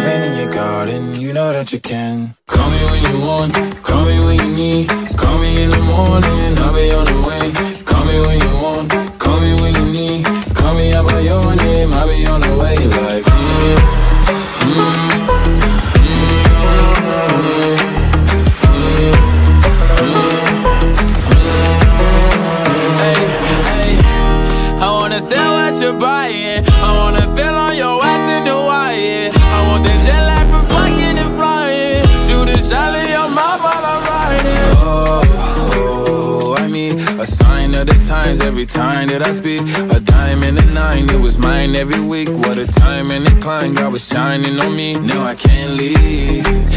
If in your garden, you know that you can. Call me when you want, call me when you need. Call me in the morning, I'll be on the way. Call me when you want, call me when you need. Call me out by your name, I'll be on the way. Like, mm, mm, sell what you're buying. I wanna feel on your of the times every time that I speak. A dime and a nine, it was mine every week. What a time and a climb, God was shining on me. Now I can't leave.